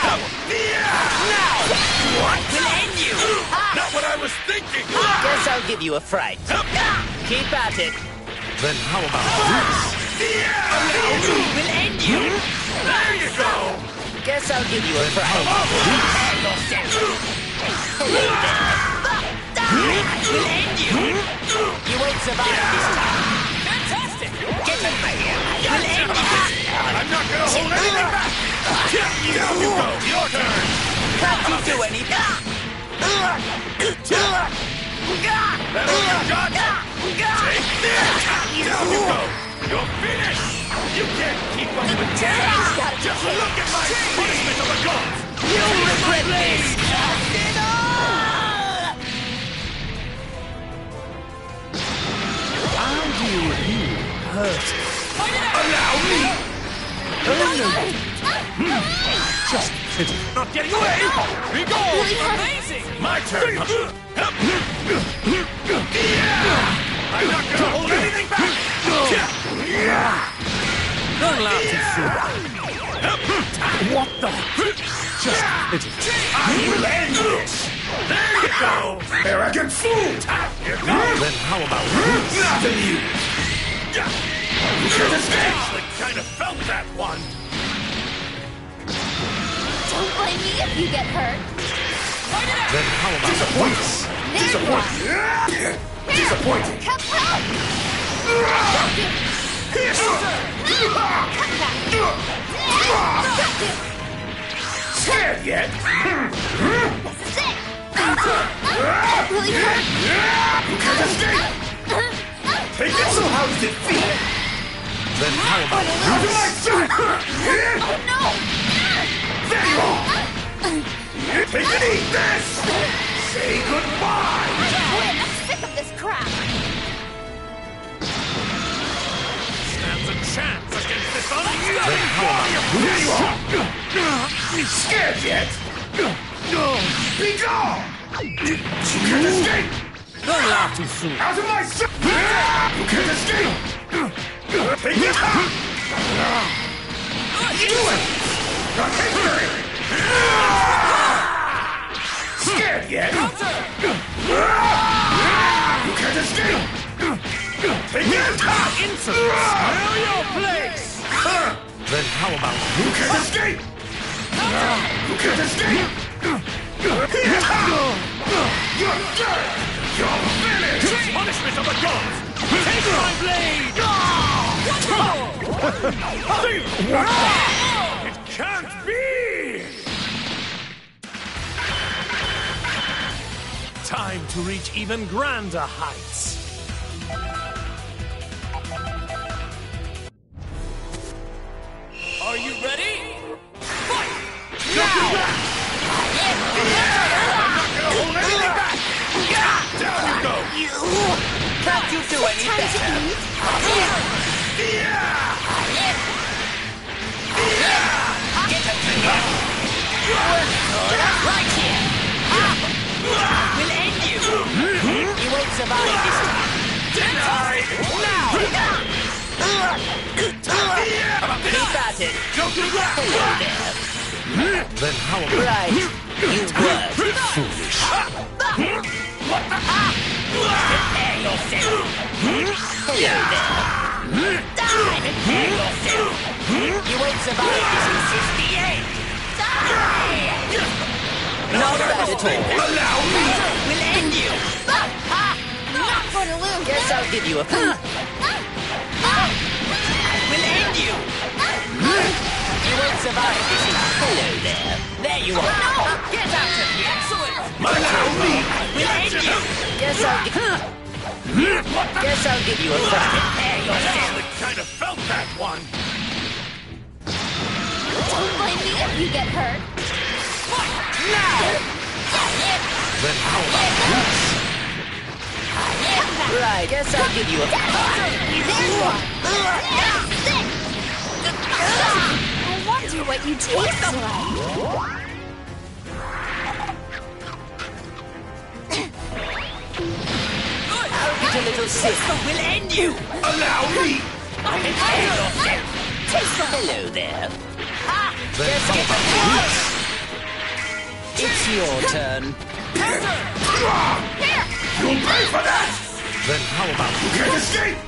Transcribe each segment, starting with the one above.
Now! Now! What will end you? Not what I was thinking! Guess I'll give you a fright. Keep at it. Then how about this? Who will end you? There you go! Guess I'll give you a fright. Will end you! You won't survive this time. Fantastic! Get over here! Will end you! I'm not gonna hold anything back! Down you go! Your turn! Can't you do anything? That all you got? Take this! Down you go! You're finished! You can't keep up with Terrence! Just look at my punishment of the gods! You'll regret this. I'll deal with you first. Allow me! Just pity. Not getting away! Be gone! Amazing! My turn! I'm not gonna hold anything back! Don't laugh too soon. What the? Just pity. I will end this! There you go! Arrogant fool! Then how about this? Nothing you! You could have actually kind of felt that one! Blame me if you get hurt. Then how about this? There you. Disappointing! Come help! Scared yet? This is it. That really hurt. You can't escape! Take it! So how does it feel? Then how about do oh, No! There you are! Take it, eat this! Say goodbye! Quit! I'm sick of this crap. Stands a chance against this of There you are! Scared yet? Be gone! You can't escape! Don't laugh too soon. Out of my sight! You can't escape! Take it! Do it! Know your place! Then how about You can't escape! You can't escape! You're dead! You're finished! Punishment of the gods! Take my blade! It can't be! time to reach even grander heights? You ready? Fight! Down you go! Can't you do? Get. Right here. Will end you. You won't survive this time. Denied! Keep at it. Go to the ground! Hello there. Then how about Right. You were foolish? Prepare yourself. Hello there. Prepare yourself. You won't survive this in 68. Not bad at all. Allow me! Will end you. Not for the loom. Guess I'll give you a Will end you. You won't survive this in Hello there. There you are. No! Get out of here. Excellent. Allow me! Will end you. Guess I'll give. Guess I'll give you a fright. Prepare yourself. I kind of felt that one! Don't blame me if you get hurt. Then how about this? Right. Guess I'll give you a. There you are. That's it. I wonder what you taste like. I'll a little sick. Will end you. Allow me! Prepare yourself. Taste the Hello there. Then Just how get about a this? It's your turn. Here! You'll pay for that! Then how about You can't escape!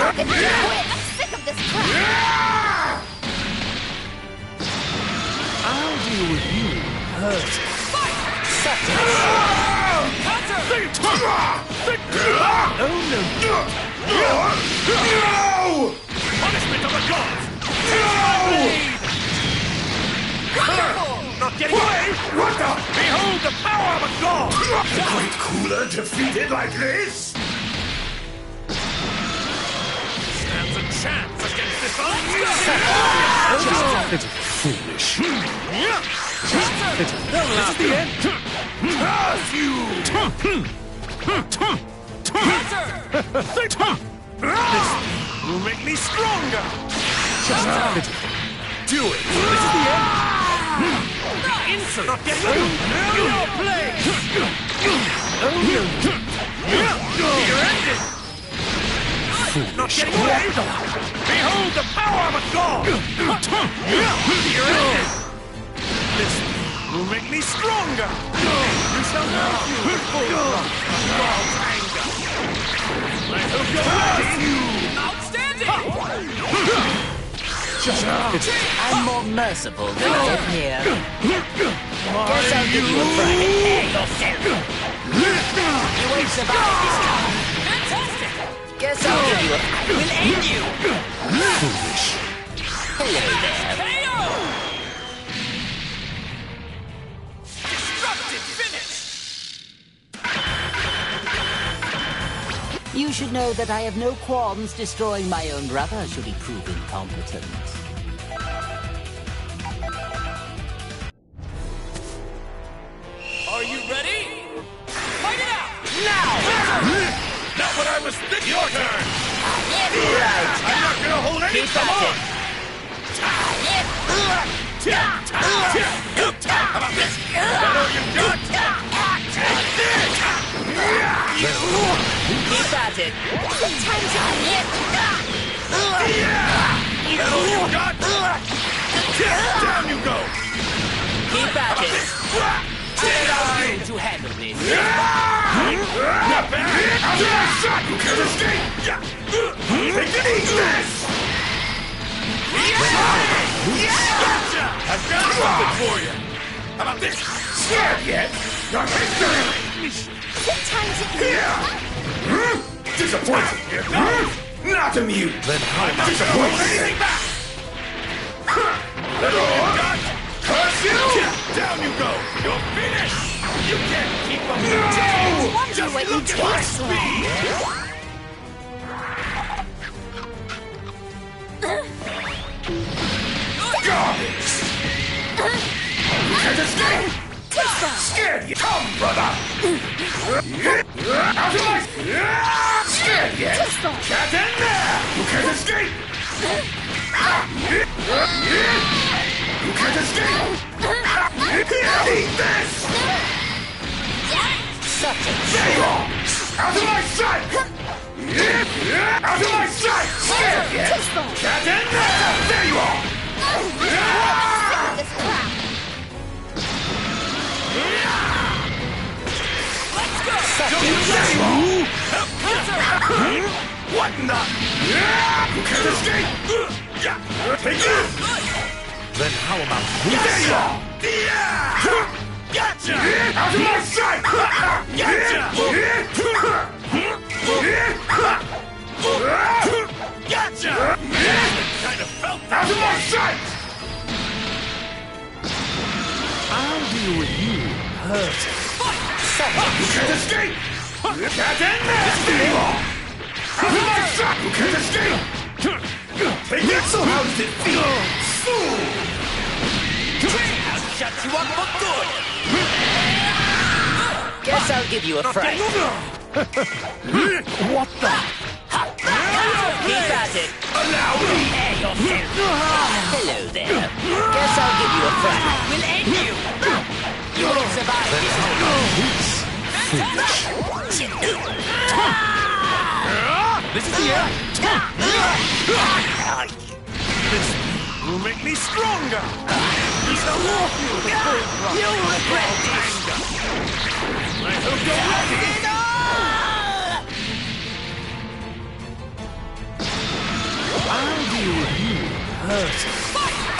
I I'll deal with you first. Such a Oh no. No! Punishment of the gods! No! Not getting away! What the? Behold the power of a god! The great Cooler defeated like this? Chance against this It's foolish. It's this is the end. Curse you! will make me stronger! It's do it. This is the end. Insolent! Getting away! Your play! Oh. You're ended! Not getting away! Behold the power of a god! You're ended! This will make me stronger! You shall now feel the full wrath of God's anger! I hope you're ready! Outstanding! I'm more merciful than I appear. Guess I'll give you a fright and air yourself. You won't survive this time. Guess I'll give you. I will end you! Foolish. Hello there. Destructive finish! You should know that I have no qualms destroying my own brother should he prove incompetent. I was thinking! Your turn! Right. I'm not gonna hold any Come on! How about this? That all you got? Take this! Keep at it. Time to! That all you got? Down you go! Keep at it. Allow you to handle this. Not bad! My shot, you can't escape! Take! Gotcha! I've got something for you! About this? Scared yet? Time! Not amused! Then anything back! Curse you! Down you go! You're finished! You can't keep with no! Just what you look at my speed! You can't escape! Scared yet? Come, brother! Out of my... Scared yet? Get in there! You can't escape! You can't escape! Eat this! Such a are! Out of my sight! Out of my sight! Get in there! There you are! This crap! There you are! What in the... You can't escape! Take this! Then how about There you are! Yeah! Gotcha! Out of my sight! Gotcha! Gotcha! Kind of felt that. Out of my sight! I'll deal with you first. You can't escape! Get in there! There you are! Out of my sight! You can't escape! Take it! So how does it feel? Fool! I'll shut you up for good! Guess I'll give you a fright. What the? Keep at it. Allow me! Air yourself. Hello there. Guess I'll give you a fright. We'll end you. You won't survive this This is the end. This will make me stronger. A regret! I hope you're ready. I'll deal with you.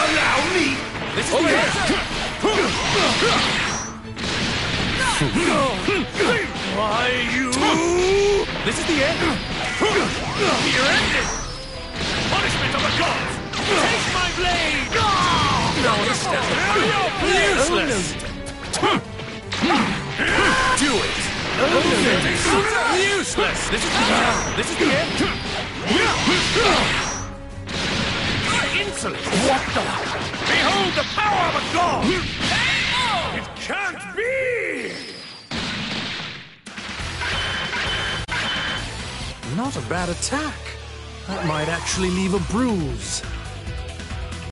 Allow me! This is the end. Why you? This is the end. You're ended. Punishment of the gods. Take my blade. Useless. Do it. Useless. This is the end. This is the end. Insolent. What the? Behold the power of a god. It can't be. Not a bad attack. That might actually leave a bruise.